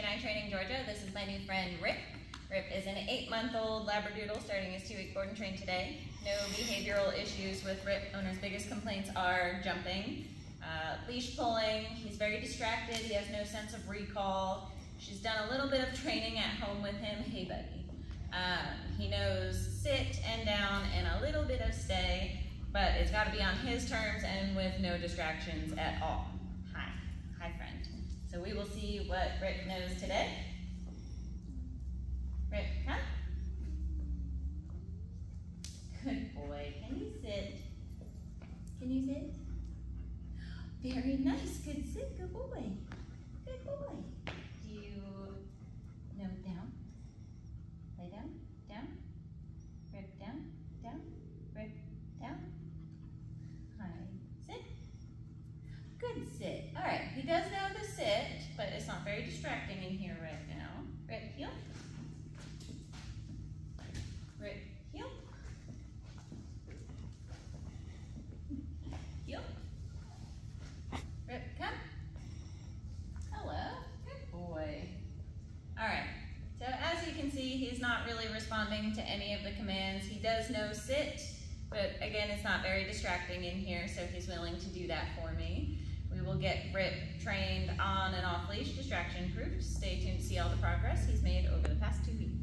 K9 Training Georgia. This is my new friend Rip. Rip is an eight-month-old Labradoodle starting his two-week board and train today. No behavioral issues with Rip. Owner's biggest complaints are jumping, uh, leash pulling. He's very distracted. He has no sense of recall. She's done a little bit of training at home with him. Hey, buddy. Um, he knows sit and down and a little bit of stay, but it's got to be on his terms and with no distractions at all. So we will see what Rip knows today. Rip, come. Good boy. Can you sit? Can you sit? Very nice. Good sit. Good boy. Good boy. Do you know down? Lay down. Down. Rip down. Down. Rip down. Hi. Sit. Good sit. All right. He does know the sit, but it's not very distracting in here right now. Rip, heel. Rip, heel. Heel. Rip, come. Hello. Good boy. All right. So as you can see, he's not really responding to any of the commands. He does know sit, but again, it's not very distracting in here, so he's willing to do that for me. We will get Rip trained on and off leash, distraction proof. Stay tuned to see all the progress he's made over the past two weeks.